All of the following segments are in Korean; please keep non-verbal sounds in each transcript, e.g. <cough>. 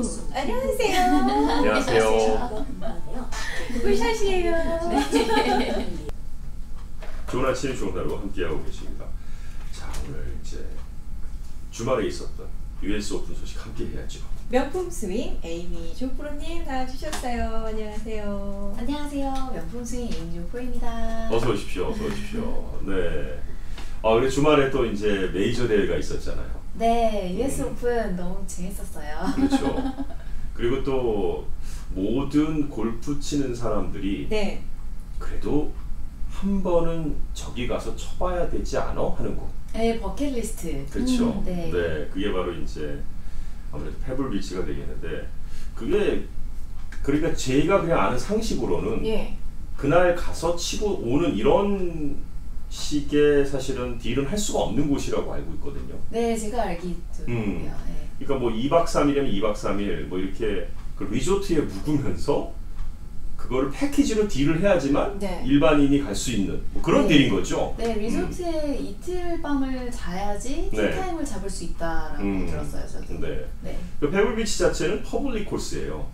오, 안녕하세요. 안녕하세요. 꿀샷이에요. 좋은 아침 좋은 하루 함께하고 계십니다. 자 오늘 이제 주말에 있었던 US 오픈 소식 함께 해야죠. 명품 스윙 에이미 조 프로님 나와주셨어요. 안녕하세요. 안녕하세요. 명품 스윙 에이미 조입니다. 어서 오십시오. 어서 오십시오. 네. 아 그래 주말에 또 이제 메이저 대회가 있었잖아요. 네, US 오픈 너무 재밌었어요. 그렇죠. <laughs> 그리고 또 모든 골프 치는 사람들이 네. 그래도 한 번은 저기 가서 쳐봐야 되지 않아 하는 곳. 네, 버킷리스트. 그렇죠. 음, 네. 그게 바로 이제 아무래도 페블 비치가 되겠는데 그게 그러니까 제가 그냥 아는 상식으로는 예. 그날 가서 치고 오는 이런 식의 사실은 deal은 할 수가 없는 곳이라고 알고 있거든요. 네, 제가 알기도 음. 네. 그러니까 뭐 2박 3일이면 2박 3일 뭐 이렇게 그 리조트에 묵으면서 그거를 패키지로 deal을 해야지만 네. 일반인이 갈 수 있는 뭐 그런 네. deal인 거죠. 네, 리조트에 이틀 밤을 자야지 네. tee time을 잡을 수 있다라고 음. 들었어요, 저도. 네. 네. 그 페블 비치 자체는 public 코스예요.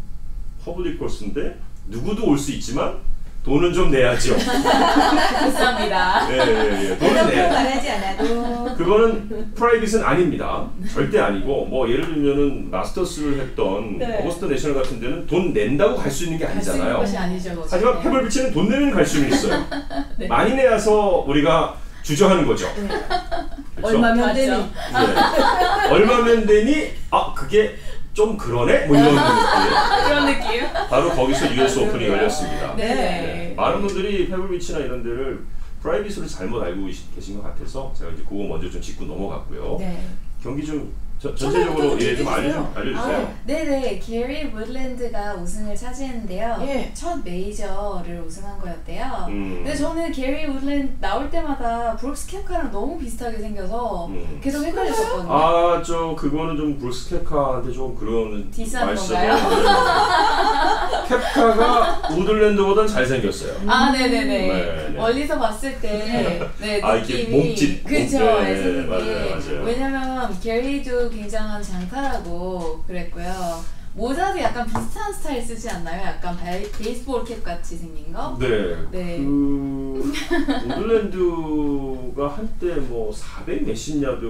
public 코스인데 누구도 올 수 있지만 돈은 좀 내야죠. <laughs> 감사합니다. 예, 예, 예. 돈은 내야. 말하지 않아도 그거는 private은 아닙니다. 절대 아니고 뭐 예를 들면은 마스터스를 했던 네. 오거스타 내셔널 같은 데는 돈 낸다고 갈 수 있는 게 갈 수 있는 아니잖아요. 것이 아니죠. 하지만 네. 페블 비치는 돈 내면 갈 수는 있어요. <laughs> 네. 많이 내야서 우리가 주저하는 거죠. 네. 그렇죠? 얼마면. 되니? 네. 얼마면 되니? 아 그게 좀 그러네? 뭐 이런 <laughs> 느낌. 그런 느낌? 바로 거기서 US 오픈이 열렸습니다. 네. 네. 많은 분들이 페블비치나 이런 데를 private으로 잘못 알고 계신 것 같아서 제가 이제 그거 먼저 좀 짚고 넘어갔고요. 네. 경기 좀 저- 전체적으로 좀 예, 좀 알려. 알려주세요. 아, 네네. 게리 우드랜드가 우승을 차지했는데요. 예. 첫 메이저를 우승한 거였대요. 음. 근데 저는 게리 우드랜드 나올 때마다 브룩스 켑카랑 너무 비슷하게 생겨서 음. 계속 헷갈렸었거든요. 아, 저 그거는 좀 브룩스 켑카한테 좀 그런 말씀을 건가요? 켑카가 우들랜드보단 잘생겼어요. 아, 네네네. 네, 네. 멀리서 봤을 때, 네, 아, 이렇게 느낌이. 몸짓, 그죠, 몸- 네, 네, 생긴 맞아요, 게. 맞아요. 왜냐면, 게리도 굉장한 장타라고 그랬고요. 모자도 약간 비슷한 스타일 쓰지 않나요? 약간 베, baseball cap 같이 생긴 거? 네. 네. 그 우들랜드가 한때 뭐 400 몇십 야드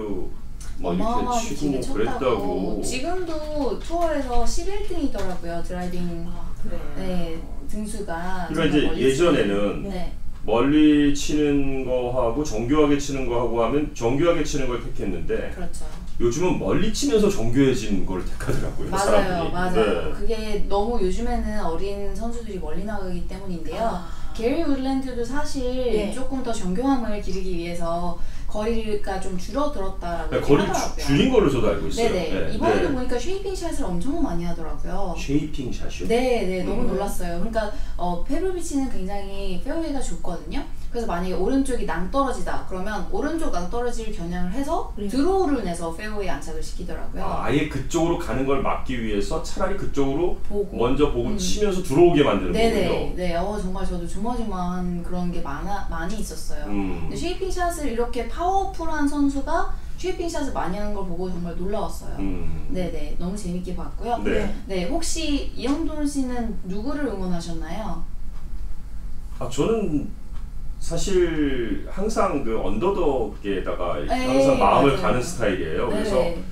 뭐 이렇게 치고 뭐. 그랬다고. 지금도 투어에서 11등이더라고요, 드라이빙. 아, 그래요. 네, 등수가. 그러니까 이제 예전에는. 네. 멀리 치는 거하고 정교하게 치는 거하고 하면 정교하게 치는 걸 택했는데 그렇죠. 요즘은 멀리 치면서 정교해진 걸 택하더라고요. 맞아요, 사람들이. 맞아요. 네. 그게 너무 요즘에는 어린 선수들이 멀리 나가기 때문인데요. 아. 게리 우들랜드도 사실 예. 조금 더 정교함을 기르기 위해서 거리가 좀 줄어들었다라고 네, 거리 하더라고요. 주- 줄인 걸로 저도 알고 있어요. 네네. 네, 이번에도 네. 보니까 shaping shot을 엄청 많이 하더라고요. shaping shot이요? 네, 네, 너무 음. 놀랐어요. 그러니까 어, 페블비치는 굉장히 페어웨이가 좋거든요. 그래서 만약에 오른쪽이 낭떠러지다 그러면 오른쪽 낭떠러지를 겨냥을 해서 네. draw를 내서 페어웨이 안착을 시키더라고요. 아, 아예 그쪽으로 가는 걸 막기 위해서 차라리 그쪽으로 보고. 먼저 보고 음. 치면서 들어오게 만드는 네네. 거군요. 네, 어, 정말 저도 조마조마한 그런 게 많아, 많이 있었어요. 음. shaping shot을 이렇게 powerful한 선수가 shaping shot을 많이 하는 걸 보고 정말 놀라웠어요. 음. 네네. 너무 재밌게 봤고요. 네. 네, 혹시 이영돈 씨는 누구를 응원하셨나요? 아 저는 사실 항상 그 이렇게 에이, 항상 마음을 맞아요. 가는 스타일이에요. 그래서 네네.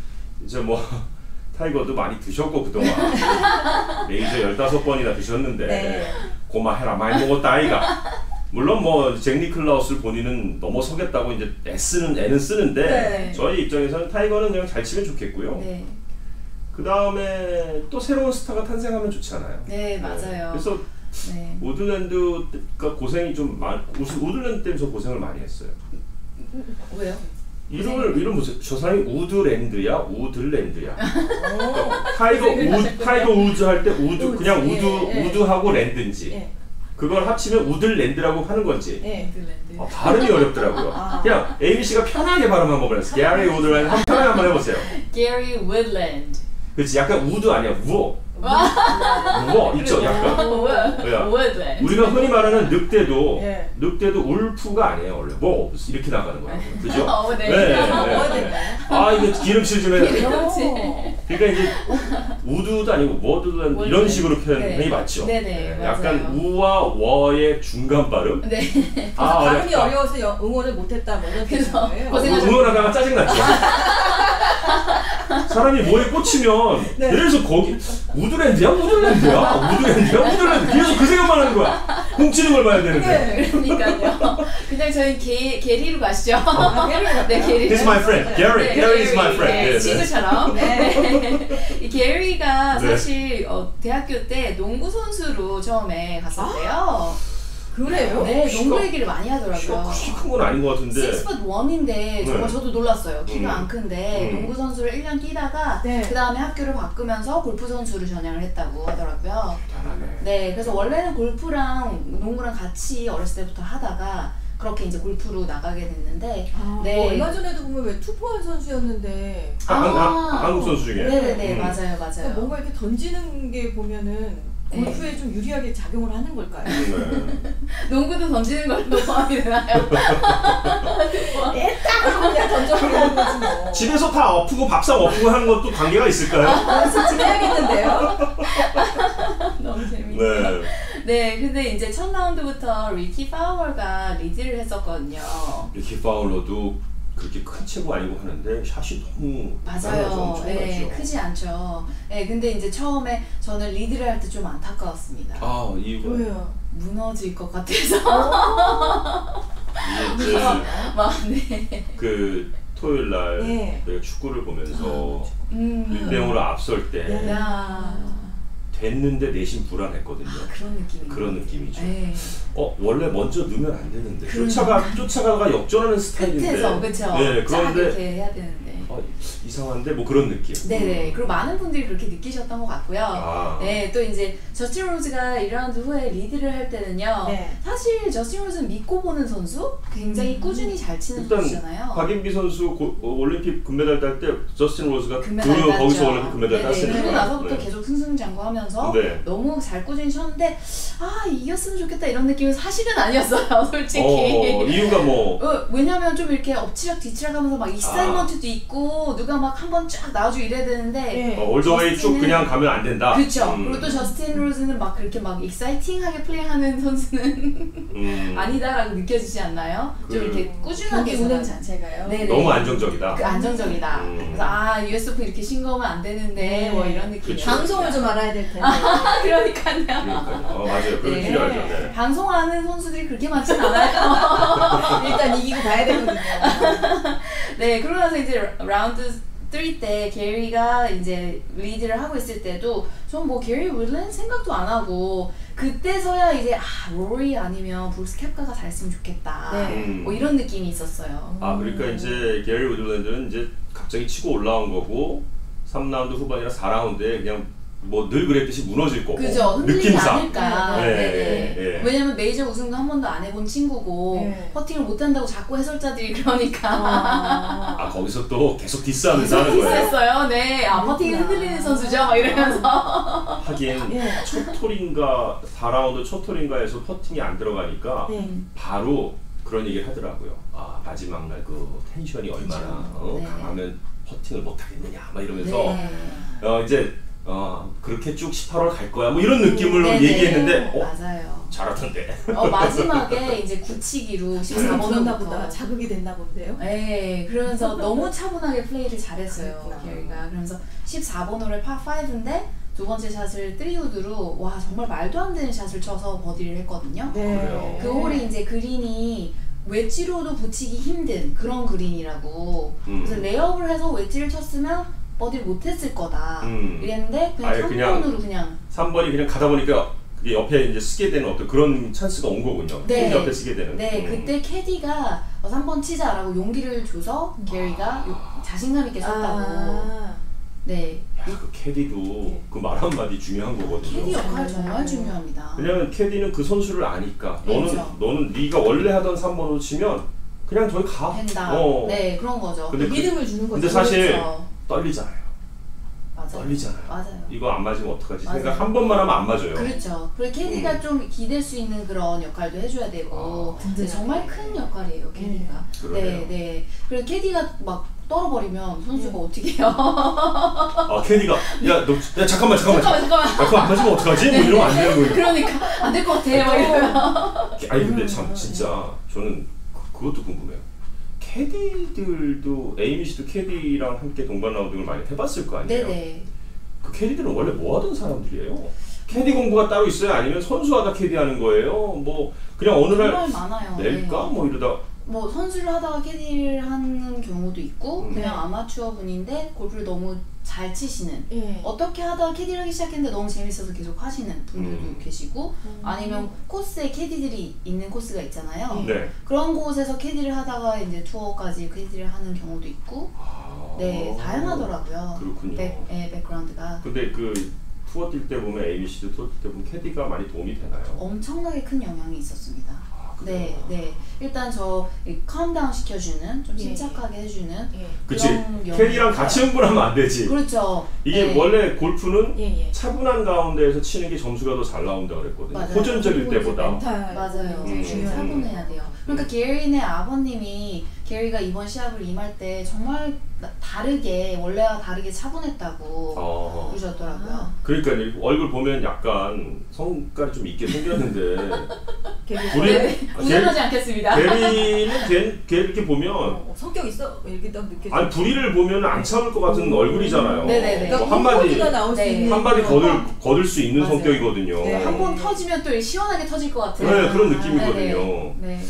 이제 뭐 <laughs> 타이거도 많이 드셨고 그동안 <laughs> 메이저 15번이나 드셨는데 네. 고마해라 많이 먹었다 아이가 물론 뭐 잭 니클라우스를 본인은 넘어서겠다고 이제 애쓰는 애는 쓰는데 네. 저희 입장에서는 타이거는 그냥 잘 치면 좋겠고요. 네. 그 다음에 또 새로운 스타가 탄생하면 좋잖아요. 네, 맞아요. 그래서 네. 우들랜드가 고생이 좀 많. 우들랜드 때문에 저 고생을 많이 했어요. 왜요? 이름을 이름 보세요. 저 사람이 우드랜드야, 우들랜드야. <laughs> 타이거 우 타이거 우즈 할 때 우드 우즈, 그냥 우드 예, 예. 우드하고 랜드인지 예. 그걸 합치면 우들랜드라고 하는 건지 예. 랜드. 어, 발음이 어렵더라고요. 아. 그냥 에이미 씨가 편하게 발음 한번 해보세요. 게리 우드랜드 한번 편하게 한번 해보세요. 게리 우드랜드. 그렇지, 약간 우드 아니야, 우어. 우어 있죠, 약간. 야. 우드랜드. 우리가 흔히 말하는 늑대도 예. 늑대도 울프가 아니에요 원래 뭐 이렇게 나가는 거예요 그죠? 어, 네. 네, 어, 네, 네. 네. 아 이거 기름칠 좀 해야 돼. 그러니까 이제 우드도 아니고 워드도 워드. 이런 식으로 표현이 네. 맞죠? 네네, 약간. 우와 워의 중간 발음. 네. 아, 발음이. 어려워서 여- 응원을 못했다 뭐 이런 뜻이에요. 고생하셨- 응원하다가 짜증 났죠. <laughs> 사람이 뭐에 꽂히면 <laughs> 네. 그래서 거기 우드랜드야 우드랜드야 우드랜드야 우드랜드 계속 그 생각만 하는 거야 훔치는 걸 봐야 되는데 네. 그러니까요. 그냥 저희 게, 게리로 가시죠. 아, <laughs> 네, 게리. This is my friend Gary. 네, Gary is my friend 네, 네, 네. 치즈처럼. 네. <laughs> 이 게리가 네. 사실 어, 대학교 때 농구 선수로 처음에 갔었대요. 그래요? 네, 키가- 농구 얘기를 많이 키가 하더라고요. 큰건 아닌 것 같은데 6foot 1인데 정말 네. 저도 놀랐어요. 키가 음. 안 큰데 음. 농구 선수를 1년 뛰다가 네. 그 다음에 학교를 바꾸면서 골프 선수로 전향을 했다고 하더라고요. 대단하네 네, 그래서 원래는 골프랑 농구랑 같이 어렸을 때부터 하다가 그렇게 이제 골프로 나가게 됐는데 아, 네. 뭐 얼마 전에도 보면 왜 투포한 선수였는데 아, 한- 아. 한- 한국 선수 중에 네네네 음. 맞아요 그러니까 맞아요. 뭔가 이렇게 던지는 게 보면은 네. 골프에 좀 유리하게 작용을 하는 걸까요? 네. <laughs> 농구도 던지는 걸로 포함이 되나요? 딱 그냥 던져버리는 거지 뭐. 집에서 다 엎고 밥상 엎고 하는 것도 관계가 있을까요? 연습 좀 해야겠는데요? <laughs> 너무 재밌네요. 네 네, 근데 이제 첫 라운드부터 리키 파울러가 리드를 했었거든요. 리키 파울러도 그렇게 큰 체구 아니고 하는데 샷이 너무 맞아요. 네, 크지 않죠. 네, 근데 이제 처음에 저는 리드를 할 때 좀 안타까웠습니다. 아 이유가 왜요? 무너질 것 같아서 이게 네. 그- 막 네. 그 토요일 날 네. 내가 축구를 보면서 음. 1대0으로 앞설 때 네. 야 됐는데 내심 불안했거든요. 그런 느낌. 그런 느낌이죠. 네. 어 원래 먼저 넣으면 안 되는데 그러니까. 쫓아가 쫓아가가 역전하는 스타일인데. 끝에서 그렇죠. 네쫙 그런데. 어, 이상한데 뭐 그런 느낌. 네네. 그리고 많은 분들이 그렇게 느끼셨던 것 같고요. 아. 네, 또 이제 저스틴 로즈가 1라운드 후에 리드를 할 때는요. 네. 사실 저스틴 로즈는 믿고 보는 선수? 굉장히 음. 꾸준히 잘 치는 일단 선수잖아요. 박인비 선수 고- 어, 올림픽 금메달 딸 때 저스틴 로즈가 금메달 그. 거기서 올림픽 금메달. 땄으니까. 그리고 나서부터 네. 계속 승승장구하면서 네. 너무 잘 꾸준히 쳤는데 아 이겼으면 좋겠다 이런 느낌은 사실은 아니었어요 <laughs> 솔직히 어, 이유가 뭐 어, 왜냐면 좀 이렇게 엎치락 뒤치락 하면서 막 excitement도 있고 누가 막 한 번 쫙 나와주고 이래야 되는데 네. 어, all the way 쭉 그냥 가면 안 된다. 그렇죠 음. 그리고 또 저스틴 로즈는 막 그렇게 막 exciting하게 플레이하는 선수는 음. <laughs> 아니다라고 느껴지지 않나요? 좀 그- 이렇게 꾸준하게 해서 자체가요. 네. 너무 안정적이다. 그 안정적이다 음. 그래서 아 US 오픈 이렇게 싱거우면 안 되는데 네. 뭐 이런 느낌. 방송을 좀 알아야 될 텐데. <laughs> 그러니까요 그러니까요. 어, 맞아요. 그런 네. 필요하죠. 네. 방송하는 선수들이 그렇게 많진 않아요. <laughs> 일단 이기고 가야 되거든요. 네, 그러고 나서 이제 라운드 3때 게리가 이제 리드를 하고 있을 때도 전 뭐 게리 우들랜드 생각도 안 하고 그때서야 이제 아 로리 아니면 브룩스 켑카가 잘했으면 좋겠다. 네. 음. 뭐 이런 느낌이 있었어요. 아 그러니까 이제 게리 우드랜드는 이제 갑자기 치고 올라온 거고 3라운드 후반이나 4라운드에 그냥 뭐 늘 그랬듯이 무너질 거고 그죠? 흔들리지 느낌상 않을까. 네, 네, 네, 네. 네. 왜냐면 메이저 우승도 한 번도 안 해본 친구고 네. 퍼팅을 못한다고 자꾸 해설자들이 <laughs> 그러니까 아, 아 거기서 또 계속 diss하면서 하는 거예요. 했어요. 네, 아 퍼팅이 그렇구나. 흔들리는 선수죠. 막 이러면서. <laughs> 하긴 예. 첫 톨인가 4라운드 첫 톨인가에서 퍼팅이 안 들어가니까 네. 바로 그런 얘기를 하더라고요. 아 마지막 날 그 텐션이 얼마나 어, 네. 강하면 퍼팅을 못 하겠느냐 막 이러면서 네. 어 이제 어 그렇게 쭉 18월 갈 거야 뭐 이런 느낌으로 네, 얘기했는데 네. 어 맞아요. 잘하던데. 어, 마지막에 <laughs> 이제 굳히기로 14번으로 그랬나 보다. 자극이 됐나 본데요. 네, 그러면서 <laughs> 너무 차분하게 플레이를 잘했어요. 게리가. 그러면서 14번 홀을 파5인데 두 번째 샷을 3 wood로 와 정말 말도 안 되는 샷을 쳐서 버디를 했거든요. 그래요. 그 홀이 이제 그린이 웨지로도 붙이기 힘든 그런 그린이라고. 음. 그래서 lay up을 해서 웨지를 쳤으면 버디를 못했을 거다. 음. 이랬는데 그냥 아예 3번으로 그냥 그냥 3번이 그냥 가다 보니까 그게 옆에 이제 쓰게 되는 어떤 그런 찬스가 온 거군요. 네. 핀 옆에 쓰게 되는. 네, 음. 그때 캐디가 어, 3번 치자라고 용기를 줘서 게리가 요- 자신감 있게 쳤다고. 아, 네, 야, 그 캐디도 그 말 한마디 중요한 거거든요. 캐디 역할 네. 정말 중요합니다. 왜냐면 캐디는 그 선수를 아니까 너는 그렇죠. 너는 네가 원래 하던 3번으로 치면 그냥 저기 가. 된다. 어. 네, 그런 거죠. 근데 그- 믿음을 주는 거죠. 근데 사실 그렇죠. 떨리잖아요. 맞아요. 떨리잖아요. 맞아요. 이거 안 맞으면 어떡하지? 맞아요. 생각 한 번만 하면 안 맞아요. 그렇죠. 그리고 캐디가 음. 좀 기댈 수 있는 그런 역할도 해줘야 되고 아, 정말 큰 역할이에요 캐디가. 그러네요. 네, 네. 그리고 캐디가 막 떨어버리면 선수가 예. 어떻게 해요? <laughs> 아 캐디가 야 너 야 잠깐만 잠깐만 잠깐만 잠깐만. 야 그거 안 맞으면 어떡하지? 뭐 이러면 안 되는 거예요. 그러니까 안 될 것 같아. 막 이러면. 아니 근데 음, 참 음, 진짜 저는 그, 그것도 궁금해요. 캐디들도 에이미 씨도 캐디랑 함께 동반 라운딩을 많이 해봤을 거 아니에요? 네네. 그 캐디들은 원래 뭐 하던 사람들이에요? 캐디 공부가 따로 있어요? 아니면 선수하다 캐디하는 거예요? 뭐 그냥 어느 날 많아요. 낼까? 네. 뭐 이러다 뭐 선수를 하다가 캐디를 하는 경우도 있고 음. 그냥 아마추어 분인데 골프를 너무 잘 치시는 예. 어떻게 하다가 캐디를 하기 시작했는데 너무 재밌어서 계속 하시는 분들도 음. 계시고 음. 아니면 코스에 캐디들이 있는 코스가 있잖아요. 음. 네. 그런 곳에서 캐디를 하다가 이제 투어까지 캐디를 하는 경우도 있고 아, 네 다양하더라고요. 그렇군요. 백, 예, 백그라운드가 근데 그 투어 뛸 때 보면 씨도 투어 뛸 때 보면 캐디가 많이 도움이 되나요? 엄청나게 큰 영향이 있었습니다. 네, 네. 일단 저 calm down 시켜주는 좀 예. 침착하게 해주는 예. 그치 캐디랑 같이 흥분하면 안 되지. 그렇죠. 이게 네. 원래 골프는 예. 예. 차분한 가운데에서 치는 게 점수가 더 잘 나온다 그랬거든요. 맞아요. 호전적일 때보다. 멘탈 맞아요. 음. 좀 중요하죠. 차분해야 돼요. 그러니까 게리네 아버님이 게리가 이번 시합을 임할 때 정말 나- 다르게 원래와 다르게 차분했다고 어. 그러셨더라고요. 아. 그러니까 이 얼굴 보면 약간 성깔이 좀 있게 생겼는데 <laughs> 걔 우리 네, <laughs> 우연하지 않겠습니다. 게리는 걔, 걔 이렇게 보면 어, 성격 있어 이렇게 딱 느껴져. 아니 불의를 보면 안 참을 것 같은 얼굴이잖아요. 네네네. 뭐 그러니까 한마디 가 나올 수 네. 있는 한마디 거들 거들 수 있는 맞아요. 성격이거든요. 네. 한번 터지면 또 시원하게 터질 것 같아요. 네, 그런 아, 느낌이거든요. 네.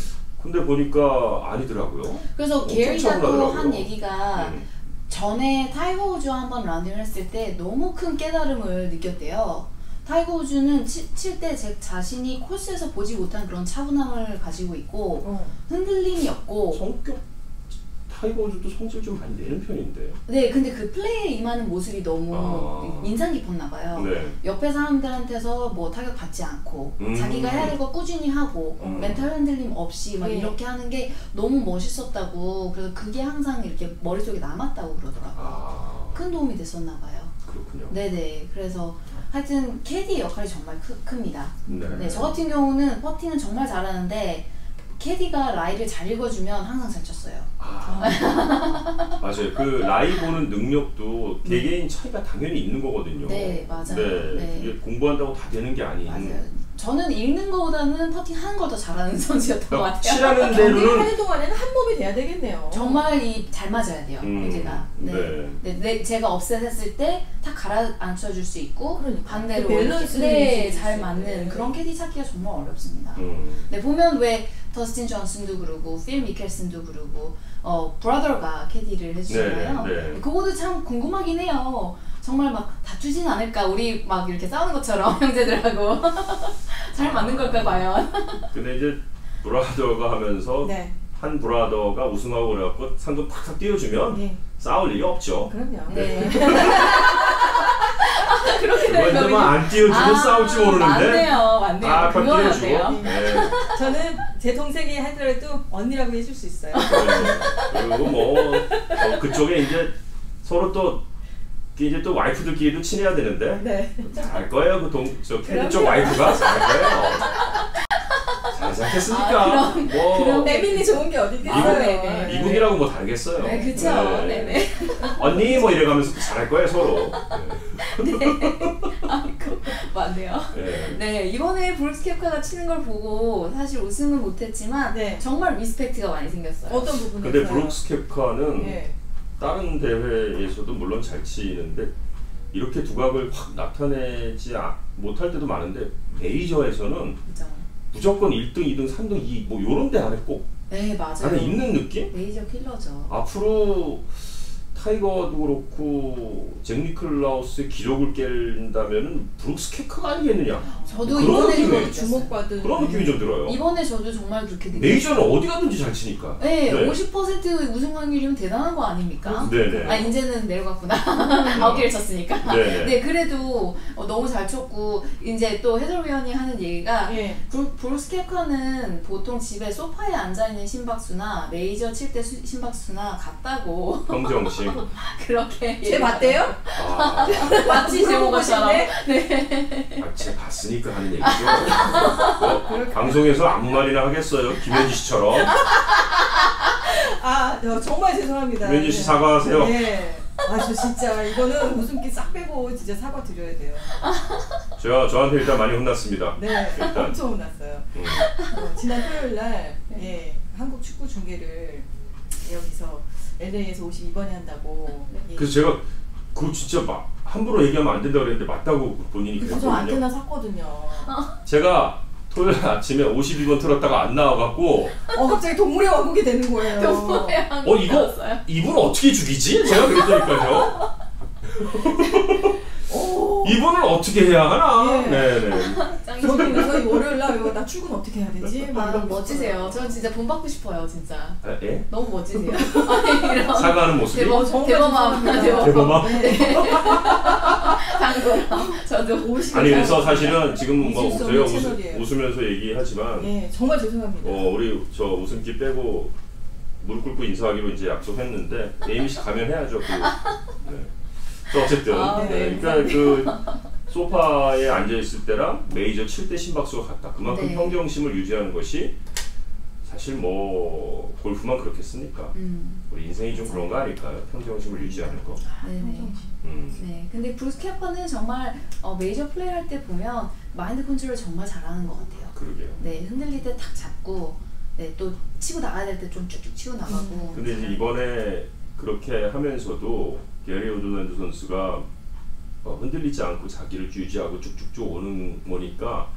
근데 보니까 아니더라고요. 그래서 또 차분하더라고요. 한 얘기가 음. 전에 타이거 우즈와 한번 라운딩을 했을 때 너무 큰 깨달음을 느꼈대요. 타이거 우즈는 칠 때 제 자신이 코스에서 보지 못한 그런 차분함을 가지고 있고 어. 흔들림이 없고 성격 타이거 우즈도 성질 좀 많이 내는 편인데. 네 근데 그 플레이에 임하는 모습이 너무 아. 인상 깊었나 봐요. 네. 옆에 사람들한테서 뭐 타격 받지 않고 음. 자기가 해야 될 거 꾸준히 하고 음. 멘탈 흔들림 없이 막 네. 이렇게 하는 게 너무 멋있었다고 그래서 그게 항상 이렇게 머릿속에 남았다고 그러더라고요. 아 큰 도움이 됐었나 봐요. 그렇군요. 네네. 그래서 하여튼 캐디 역할이 정말 크, 큽니다. 네. 네, 저 같은 경우는 퍼팅은 정말 잘하는데 캐디가 라이를 잘 읽어주면 항상 잘 쳤어요. 아, 맞아요. 그 라이 보는 능력도 개개인 차이가 당연히 있는 거거든요. 네, 맞아요. 네, 네. 이게 공부한다고 다 되는 게 아닌. 맞아요. 저는 읽는 거보다는 퍼팅 하는 걸 더 잘하는 <laughs> 선수였던 것 그러니까 같아요. 치라는 경기를 대로는 하는 동안에는 한 몸이 돼야 되겠네요. 정말 이 잘 맞아야 돼요, 음, 캐디가. 네. 네. 네, 네, 제가 upset 했을 때 탁 가라앉혀 줄 수 있고 그러니까. 반대로 그 밸런스를 네, 유지해 잘줄수 맞는 있는. 그런 캐디 찾기가 정말 어렵습니다. 음. 네 보면 왜 더스틴 존슨도 그러고 필 미켈슨도 그러고 어 브라더가 캐디를 해주잖아요. 네, 네. 그것도 참 궁금하긴 해요. 정말 막 다투진 않을까 우리 막 이렇게 싸우는 것처럼 <laughs> 형제들하고 잘 맞는 걸까 과연? <laughs> 근데 이제 브라더가 하면서 네. 한 브라더가 우승하고 그래갖고 상금 팍팍 띄워주면 네. 싸울 일이 없죠. 그럼요. 네. <laughs> 그렇게 그거 이제 되면 뭐안 띄워주면 싸울지 모르는데 맞네요, 맞네요. 팍팍 그건 띄워주고. 어때요? 네. 저는 제 동생이 하더라도 언니라고 해줄 수 있어요. 네. 그리고 뭐 어, 그쪽에 이제 서로 또 이제 또 와이프들끼리도 친해야 되는데 네. 잘할 거예요. 그 동저 캐디 그럼요. 쪽 와이프가 잘할 거예요. 잘하지 않겠습니까? 아, 그럼- 뭐 그럼 내민이 좋은 게 어디 있겠어요. 아, 네네. 미국이라고 뭐 다르겠어요. 네, 그쵸. 네. 네네. 언니 뭐 이래가면서 잘할 거예요 서로. 아이고, 맞네요. 네. 네, 이번에 브룩스 켑카가 치는 걸 보고 사실 우승은 못했지만 네. 정말 respect가 많이 생겼어요. 어떤 부분에서? 근데 브룩스 켑카는 예. 다른 대회에서도 물론 잘 치는데 이렇게 두각을 확 나타내지 아- 못할 때도 많은데 메이저에서는 그죠? 무조건 1등, 2등, 3등, 2, 뭐 요런 데 안에 꼭 네, 맞아요. 안에 있는 느낌? 메이저 킬러죠. 앞으로 타이거도 그렇고 잭 니클라우스의 기록을 깬다면은 브룩스 켑카가 아니겠느냐 저도 그런 이번에 느낌이 그걸. 주목받은 그런 느낌이 좀 들어요. 이번에 저도 정말 그렇게 느꼈어요. 메이저는 어디 가든지 잘 치니까. 네, 네. 50% 우승 확률이면 대단한 거 아닙니까? 네네. 아 이제는 내려갔구나. <laughs> 아홉 개를 쳤으니까. 네네. 네, 그래도 어, 너무 잘 쳤고 이제 또 해설위원이 하는 얘기가 예. 브루, 브룩스 켑카는 보통 집에 소파에 앉아 있는 심박수나 메이저 칠 때 심박수나 같다고 평정심. <laughs> 그렇게 제 맞대요? 아, 마치 제목 것처럼 물어보시네. 아, 제가 봤으니까 하는 얘기죠. 뭐, 방송에서 아무 말이나 하겠어요. 김현지 씨처럼. 아, 저 정말 죄송합니다. 왠지 씨 네. 사과하세요. 네. 아, 저 진짜 이거는 웃음기 싹 빼고 진짜 사과 드려야 돼요. 제가 저한테 일단 많이 혼났습니다. 네, 일단. 엄청 혼났어요. 음. 어, 지난 토요일 날 네. 예, 한국 축구 중계를 여기서 LA에서 52번에 한다고. 예. 그래서 제가 그거 진짜 막 함부로 얘기하면 안 된다고 그랬는데 맞다고 본인이 그래서. 안테나 샀거든요. 제가 토요일 아침에 52번 틀었다가 안 나와갖고 어 갑자기 동물의 왕국이 되는 거예요. 동물의 왕국 어 이거 나왔어요. 이분 어떻게 죽이지? 제가 그랬다니까요. <laughs> 오. 이분을 어떻게 해야 하나? 예. 네네. 저기 그래서 월요일 날 이거 나 출근 어떻게 해야 되지? 막 아, 멋지세요. 저는 진짜 본 받고 싶어요, 진짜. 아, 예? 너무 멋지세요. <laughs> 아니, 이런 사과하는 모습이 대범, 정말 대범함. 대범함. 대범함? 네. <laughs> 저도 오시기 아니 그래서 사실은 지금 뭐 없는 웃, 채널이에요. 웃 으면서 얘기하지만 예, 정말 죄송합니다. 어 우리 저 웃음기 빼고 무릎 꿇고 인사하기로 이제 약속했는데 에이미 씨 가면 해야죠. 그, 네. 저 어쨌든 아, 네. 네. 그러니까 그 소파에 앉아 있을 때랑 메이저 칠 때 심박수가 같다. 그만큼 네. 평정심을 유지하는 것이 사실 뭐 골프만 그렇겠습니까? 음, 우리 인생이 좀 그런 거 아닐까요? 평정심을 유지하는 거. 네네. 평정심. 음. 네, 근데 브룩스 켑카는 정말 어, 메이저 플레이 할 때 보면 마인드 컨트롤 정말 잘하는 것 같아요. 그러게요. 네, 흔들릴 때 탁 잡고, 네, 또 치고 나가야 될 때 좀 쭉쭉 치고 나가고. 근데 이제 이번에 그렇게 하면서도 게리 우들랜드 선수가 어, 흔들리지 않고 자기를 유지하고 쭉쭉쭉 오는 거니까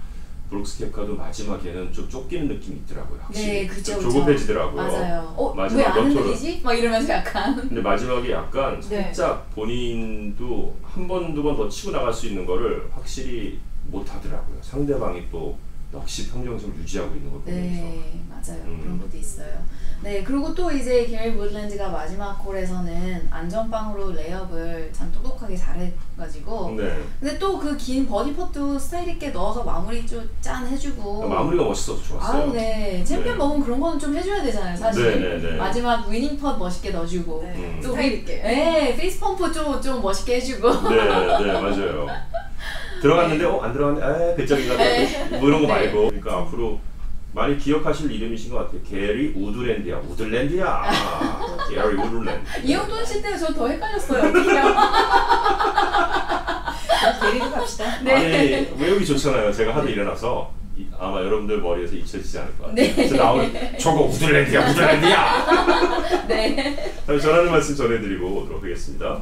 브룩스 켑카도 마지막에는 좀 쫓기는 느낌이 있더라고요. 확실히. 네, 그쵸, 좀 그쵸. 조급해지더라고요. 맞아요. 어, 마지막 왜 안 너트를. 흔들리지? 막 이러면서 약간. 근데 마지막에 약간 네. 살짝 본인도 한 번, 두 번 더 치고 나갈 수 있는 거를 확실히 못 하더라고요. 상대방이 또 역시 평정심을 유지하고 있는 걸 보면서. 네, 맞아요. 음. 그런 것도 있어요. 네, 그리고 또 이제 게리 우들랜드가 마지막 홀에서는 안전빵으로 레이업을 참 똑똑하게 잘해가지고. 네. 근데 또 그 긴 버디 putt도 스타일 있게 넣어서 마무리 좀 짠 해주고. 마무리가 멋있어서 좋았어요. 아우 네 챔피언 네. 먹으면 그런 거는 좀 해줘야 되잖아요 사실 네, 네, 네. 마지막 winning putt 멋있게 넣어주고 네. 음. 또 스타일 있게. 네 fist pump 좀, 좀 멋있게 해주고 네, 네, 맞아요. 들어갔는데 어 안 들어갔네. 에 배짱이가 네. 뭐 이런 거 네. 말고. 그러니까 앞으로 많이 기억하실 이름이신 것 같아요. 게리 우드랜드야. 우드랜드야. 아, <laughs> 게리 우드랜드. 이영돈 씨 때문에 저 더 헷갈렸어요 <laughs> 데리고 갑시다. 네. 아니 외우기 좋잖아요. 제가 하도 일어나서 이- 아마 여러분들 머리에서 잊혀지지 않을 것 같아요. 네. 그래서 나오는 저거 우드랜드야, 우드랜드야. <laughs> 네 다음 전하는 말씀 전해드리고 오도록 하겠습니다.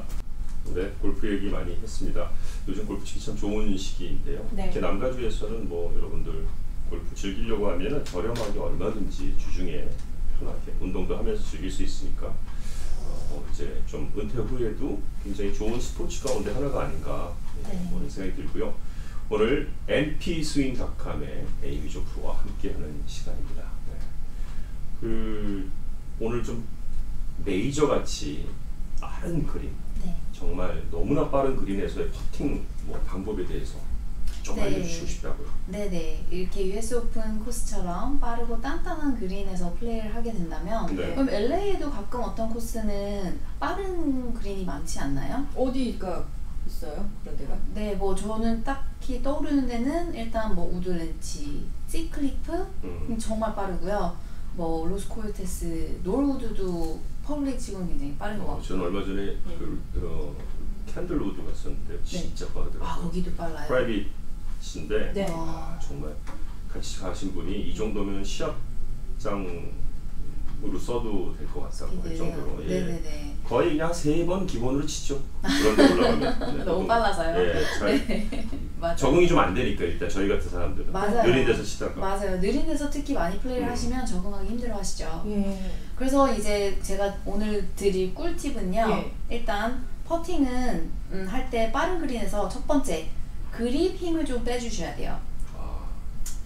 네, 골프 얘기 많이 했습니다. 요즘 골프 치기 참 좋은 시기인데요. 네. 남가주에서는 뭐 여러분들 골프 즐기려고 하면은 저렴하게 얼마든지 주중에 편하게 운동도 하면서 즐길 수 있으니까 어, 이제 좀 은퇴 후에도 굉장히 좋은 스포츠 가운데 하나가 아닌가 네. 그런 생각이 들고요. 오늘 np스윙닷컴의 에이미 조프와 함께하는 시간입니다. 네. 그 오늘 좀 메이저 같이 빠른 그린, 네. 정말 너무나 빠른 그린에서의 퍼팅 뭐 방법에 대해서 좀 네. 알려주시고 싶다고요. 네네 이렇게 US 오픈 코스처럼 빠르고 단단한 그린에서 플레이를 하게 된다면 네. 그럼 LA에도 가끔 어떤 코스는 빠른 그린이 많지 않나요? 어디가 있어요? 그런 데가? 네, 뭐 저는 딱히 떠오르는 데는 일단 뭐 우드랜치, 시클리프 음. 정말 빠르고요. 뭐 로스코요테스, 노우드도 public 치고는 굉장히 빠른 것 어, 같고. 저는 얼마 전에 그 어, 캔들우드 갔었는데 진짜 빠르더라고요. 네. 아 거기도 빨라요. private인데 네. 아, 정말 같이 가신 분이 이 정도면 시합장으로 써도 될 것 같다고 할 정도로 예. 네네네. 거의 그냥 세 번 기본으로 치죠. 그런 데 올라가면 <laughs> 네, 너무 빨라서요. 예, 잘 <laughs> 맞아요. 적응이 좀 안 되니까 일단 저희 같은 사람들은 맞아요. 느린 데서 치다가 맞아요. 느린 데서 특히 많이 플레이를 음. 하시면 적응하기 힘들어하시죠. 예. 그래서 이제 제가 오늘 드릴 꿀팁은요. 예. 일단 퍼팅은 음, 할 때 빠른 그린에서 첫 번째 그립 힘을 좀 빼주셔야 돼요. 아,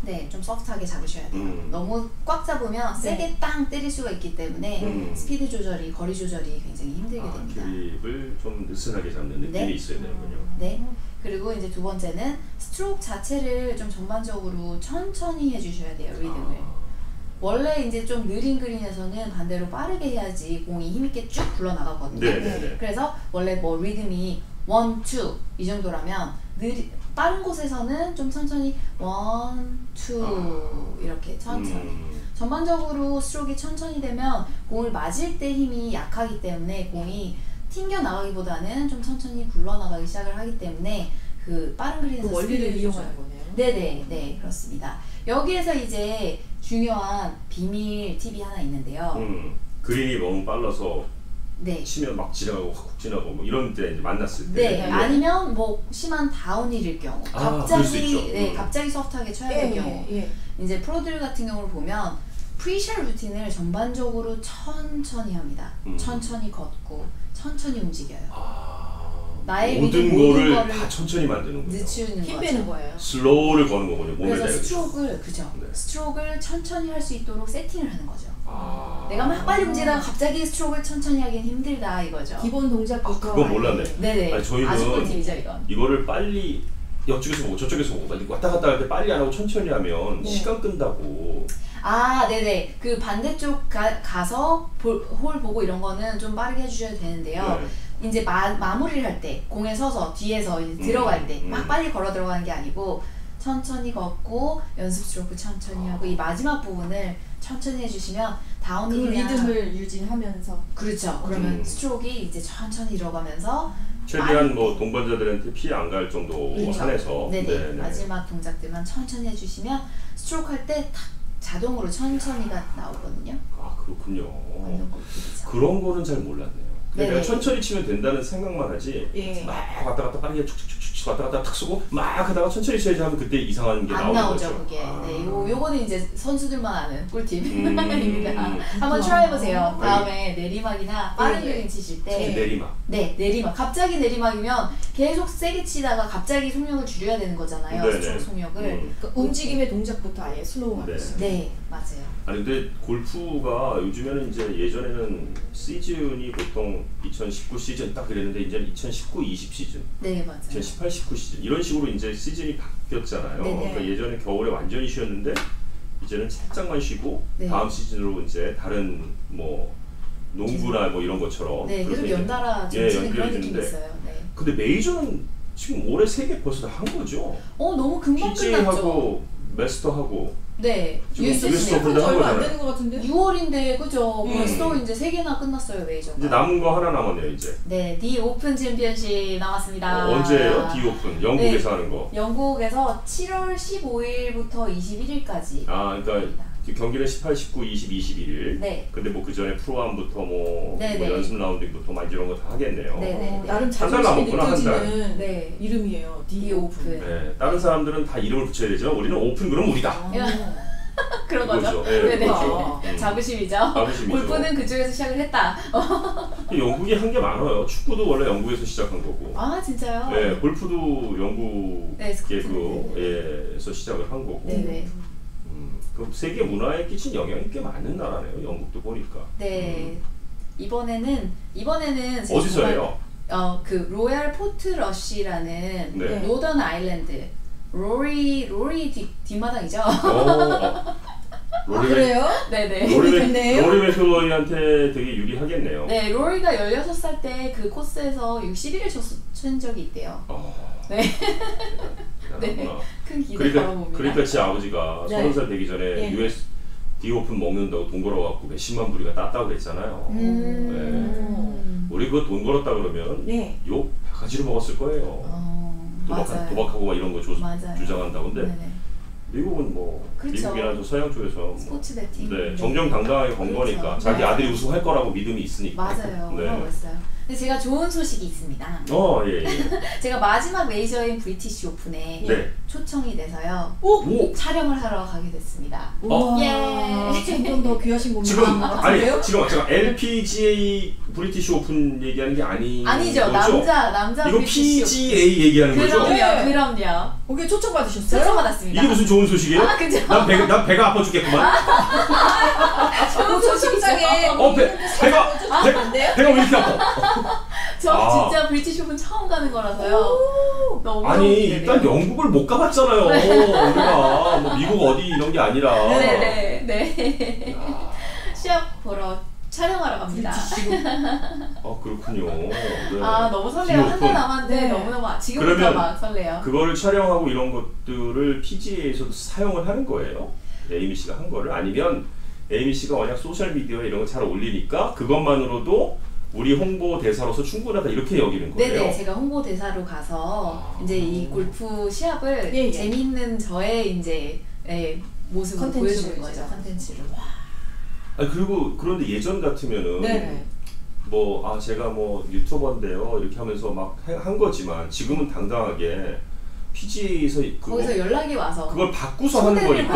네, 좀 소프트하게 잡으셔야 돼요. 음. 너무 꽉 잡으면 네. 세게 땅 때릴 수가 있기 때문에 음. 스피드 조절이, 거리 조절이 굉장히 힘들게 아, 됩니다. 그립을 좀 느슨하게 잡는 느낌이 네. 있어야 되는군요. 네. 그리고 이제 두 번째는 스트로크 자체를 좀 전반적으로 천천히 해주셔야 돼요, 리듬을. 아, 원래 이제 좀 느린 그린에서는 반대로 빠르게 해야지 공이 힘있게 쭉 굴러나가거든요. 네네네. 그래서 원래 뭐 리듬이 one, two 이 정도라면 느리 빠른 곳에서는 좀 천천히 one, two 아. 이렇게 천천히. 음. 전반적으로 스트로크가 천천히 되면 공을 맞을 때 힘이 약하기 때문에 공이 튕겨 나가기보다는 좀 천천히 굴러 나가기 시작을 하기 때문에 그 빠른 그린에서 그 원리를 스피드를 이용하는. 거네요. 네네 네 그렇습니다. 여기에서 이제 중요한 비밀 팁이 하나 있는데요. 음. 그린이 너무 빨라서 네. 치면 막 지나가고 확 지나가고 뭐 이런 때 이제 만났을 때 네, 네. 아니면 뭐 심한 다운힐일 경우, 아, 갑자기. 네, 음. 갑자기 소프트하게 쳐야 될 경우, 예, 예. 이제 프로들 같은 경우를 보면 pre-shot routine을 전반적으로 천천히 합니다. 음. 천천히 걷고 천천히 움직여요. 아, 나의 모든 거를 거를 다 천천히 만드는군요. 늦추는 힘 거죠. 빼는 거예요. slow를 거는 거군요. 몸에 그래서. 스트로크를 그죠. 네. 스트로크를 천천히 할 수 있도록 세팅을 하는 거죠. 아. 내가 막 빨리 움직이다가 갑자기 스트로크를 천천히 하기는 힘들다 이거죠. 기본 동작부터. 아, 그건 몰랐네. 네네. 아니, 저희는 아주 꿀팁이죠 이건. 이거를 빨리 이쪽에서 보고 저쪽에서 보고 막 왔다 갔다 할 때 빨리 안 하고 천천히 하면 네. 시간 끈다고. 아, 네네. 그 반대쪽 가, 가서 볼, 홀 보고 이런 거는 좀 빠르게 해주셔야 되는데요. 네. 이제 마, 마무리를 할 때, 공에 서서 뒤에서 이제 음, 들어갈 때, 막 음. 빨리 걸어 들어가는 게 아니고, 천천히 걷고, 연습 스트로크 천천히 하고, 이 마지막 부분을 천천히 해주시면, 그 다운힐이나. 리듬을 유지하면서. 그렇죠. 그러면 음. 스트로크가 이제 천천히 들어가면서, 최대한 뭐 동반자들한테 피해 안 갈 정도 그렇죠. 한해서. 네네. 네네. 마지막 동작들만 천천히 해주시면, 스트로크 할 때 탁 자동으로 천천히가 나오거든요. 아 그렇군요. 그런 거는 잘 몰랐네요. 네네. 내가 천천히 치면 된다는 생각만 하지. 예. 막 왔다 갔다 빠르게 축축축축 왔다 갔다 탁 쏘고 막 하다가 천천히 쳐야지 하면 그때 이상한 게안 나오는 나오죠 거죠. 그게 아. 네 요, 요거는 이제 선수들만 아는 꿀팁입니다 음. <laughs> 한번 try 해보세요 다음에 내리막이나 빠른 네, 네. 그린 치실 네, 때 내리막. 네, 내리막. 갑자기 내리막이면 계속 세게 치다가 갑자기 속력을 줄여야 되는 거잖아요. 스트로크 속력을. 음. 그 움직임의 동작부터 아예 slow하는 네. 네, 맞아요. 아니 근데 골프가 요즘에는 이제 예전에는 시즌이 보통 2019 시즌 딱 그랬는데 이제 2019, 20 시즌, 네, 맞아요. 2018, 19 시즌 이런 식으로 이제 시즌이 바뀌었잖아요. 네네. 그러니까 예전에 겨울에 완전히 쉬었는데 이제는 살짝만 쉬고 네. 다음 시즌으로 이제 다른 뭐 농구나 뭐 이런 것처럼 네, 그렇게 계속 연달아 예, 좀 치는 그런 느낌이 있어요. 네. 근데 메이저는 지금 올해 세 개 벌써 다 한 거죠. 어, 너무 금방 끝났죠. PGA하고 마스터스하고 네, US. 오픈 지 얼마 안 거잖아요. 되는 것 같은데? 6월인데 그죠? 음. 벌써 이제 세 개나 끝났어요 메이저가. 이제 남은 거 하나 남았네요 이제. 네, 디 오픈 챔피언십 나왔습니다. 어, 언제예요? 디 오픈 영국에서 하는 거. 영국에서 7월 15일부터 21일까지. 아, 그러니까 그 경기는 18, 19, 20, 21일. 네. 근데 뭐 그 전에 프로암부터 뭐, 네, 뭐 네. 연습 라운딩부터 막 이런 거 다 하겠네요. 네, 네. 어, 나름 자존심이. 느껴지는 네. 이름이에요. 디디 오픈. 네, 다른 사람들은 다 이름을 붙여야 되지만 우리는 오픈 그럼 우리다. 아, <laughs> 그런 거죠. 그거죠. 예, 네네. 그렇죠. 음. 자부심이죠. 자부심이죠. 골프는 그쪽에서 시작을 했다. 영국이 한 게 많아요. 축구도 원래 영국에서 시작한 거고. 아 진짜요? 네, 골프도 영국의 네. 그에서 시작을 한 거고. 네네. 음, 그럼 세계 문화에 끼친 영향이 꽤 많은 나라네요. 영국도 보니까. 네. 이번에는 이번에는 음. 어디서예요? 어그 로얄 포트러시라는 네. Northern Ireland 로리 로리 뒷 뒷마당이죠. 어, 아, 로리 그래요? 네네. 로리 맥- 좋네요. 로리 맥킬로이한테 되게 유리하겠네요. 네, 로리가 16살 때 그 코스에서 61을 친 적이 있대요. 어, 네. 대단하구나. <laughs> 큰 기대 그러니까 걸어봅니다. 그러니까 제 아버지가 네. 서른 살 되기 전에 예. US 디 오픈 먹는다고 돈 걸어갖고 몇십만 불이가 땄다고 그랬잖아요. 음. 우리 그거 돈 걸었다 그러면 네. 욕 바가지로 먹었을 거예요. 어, 도박. 도박하고 막 이런 거 조. 주장한다고. 근데 네네. 미국은 뭐 그렇죠. 미국이나 저 서양 쪽에서 뭐 스포츠 베팅. 네, 정정당당하게 건 그렇죠. 거니까 자기 네. 아들이 우승할 거라고 믿음이 있으니까. 맞아요. 네. 거 있어요. 근데 제가 좋은 소식이 있습니다. 어, 예, 예. <laughs> 제가 마지막 메이저인 브리티시 오픈에 네. 초청이 돼서요. 오! 오! 촬영을 하러 가게 됐습니다. 우와, 예. 점점 더 귀하신 분이 지금? 아니 지금 제가 LPGA 브리티시 오픈 얘기하는 게 아니 아니죠. 거죠? 남자 남자 이거 브리티시 PGA 얘기하는 오픈. 거죠? 그럼요. 네. 그럼요. 거기에 초청 받으셨어요? 초청 받았습니다. 이게 무슨 좋은 소식이에요? 아, 그죠. 난 배가 난 배가 아파 죽겠구만. <laughs> 그 어, 배, 배가 배, 안 돼요? 배가 왜 이렇게 아파? <laughs> 저 아. 진짜 오픈 처음 가는 거라서요. 너무 아니. 일단 영국을 못 가봤잖아요. 우리가 뭐 미국 어디 이런 게 아니라. 네네 네. 야, <laughs> 시합 보러 촬영하러 갑니다. <laughs> 아 그렇군요. 네. 아 너무 설레요. 한 달. 남았는데 네. 너무너무 지금부터 그러면 막 설레요. 그거를 촬영하고 이런 것들을 PGA에서도 사용을 하는 거예요? 에이미 씨가 한 거를 아니면 에이미 씨가 워낙 소셜 미디어에 이런 거 잘 올리니까 그것만으로도 우리 홍보 대사로서 충분하다 이렇게 여기는 거예요. 네네 제가 홍보 대사로 가서 아. 이제 이 골프 시합을 예, 예. 재밌는 저의 이제 예, 모습을 보여주는 거죠. 컨텐츠로. 아니 그리고 그런데 예전 같으면은 네네. 뭐 아 제가 뭐 유튜버인데요 이렇게 하면서 막 한 거지만 지금은 당당하게 PGA에서 그거, 거기서 연락이 와서 그걸 바꾸서 하는 거니까.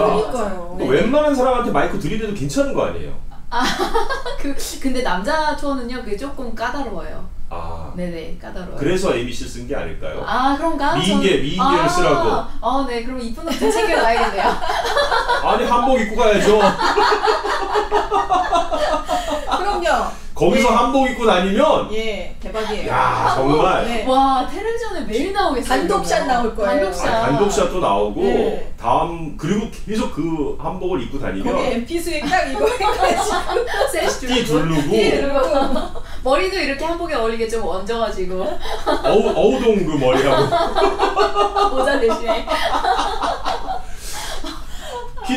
또 웬만한 사람한테 마이크 들이대도 괜찮은 거 아니에요? <laughs> 그 근데 남자 투어는요 그게 조금 까다로워요. 아 네네 까다로워요. 그래서 씨쓴게 아닐까요? 아 그런가? 미인계, 전- 미인계를 아, 쓰라고. 아, 네. 그럼 이쁜 옷좀 챙겨 가야겠네요. 아니 한복 입고 가야죠. <laughs> 그럼요. 거기서 예. 한복 입고 다니면 예, 대박이에요. 야 정말 네. 와, 텔레비전에 매일 나오겠어요. 단독샷. 나올 거예요. 단독샷. 아, 단독샷도 나오고 네. 다음 그리고 계속 그 한복을 입고 거기 다니면 MP 스윙 딱 이거 <laughs> 띠 두르고 띠 두르고. 머리도 이렇게 한복에 어울리게 좀 얹어가지고 어우, 어우동 그 머리하고 <laughs> 모자 대신에.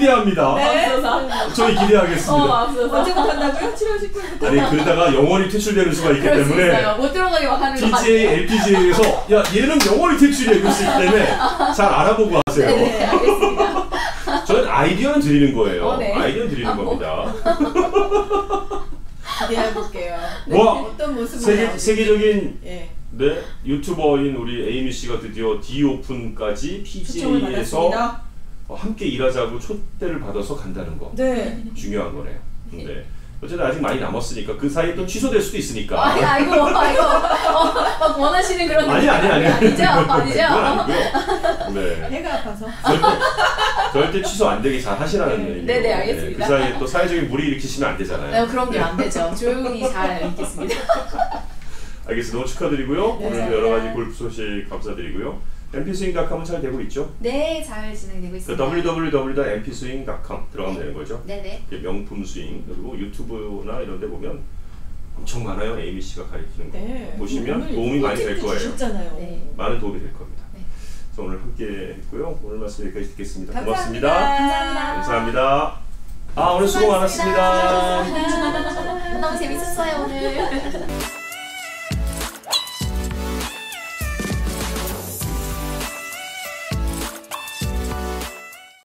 기대합니다. 네. 저희 어, 기대하겠습니다. 언제부터 한다고요? 7월 19일부터. 아니 그러다가 영원히 퇴출되는 수가 있기 때문에. 못 들어가게 막 하는 거 아니에요? LPGA에서 야 얘는 영원히 퇴출이야 이럴 수 있기 때문에 잘 알아보고 하세요. 네네, 알겠습니다. 저는 아이디어는 드리는 거예요. 어, 네. 아이디어는 드리는 아, 뭐. 겁니다. 기대해 볼게요. 와 <laughs> 어떤 모습으로 세계. 세계적인 예. 네 유튜버인 우리 에이미 씨가 드디어 D 오픈까지 PGA에서. 함께 일하자고 초대를 받아서 간다는 거 네. 중요한 거네요. 네. 어쨌든 아직 많이 남았으니까 그 사이에 또 취소될 수도 있으니까. 아니, 아이고, 아이고. 어, 막 원하시는 그런 아니 아니 아니 아니죠? 아니죠? 아니고요. 네. 해가 아파서. 절대, 절대 취소 안 되게 잘 하시라는 네. 의미로. 네네, 알겠습니다. 그 사이에 또 사회적인 무리 일으키시면 안 되잖아요. 네, 그럼요. 안 되죠. 조용히 잘 읽겠습니다. <laughs> 알겠습니다. 너무 축하드리고요. 네, 오늘. 여러 가지 골프 소식 감사드리고요. mpswing.com은 잘 되고 있죠? 네, 잘 진행되고 그 있습니다. www.mpswing.com 들어가면 되는 거죠. 네네. 이게 명품 스윙 그리고 유튜브나 이런 데 보면 엄청 많아요. 에이미 씨가 가리키는 거. 네. 보시면 도움이 많이 될 거예요. 주셨잖아요. 네. 많은 도움이 될 겁니다. 네. 그래서 오늘 함께 했고요. 오늘 말씀 여기까지 듣겠습니다. 감사합니다. 고맙습니다. 감사합니다. 감사합니다. 아 오늘 수고 많았습니다. <laughs> 너무 재밌었어요 오늘. <laughs>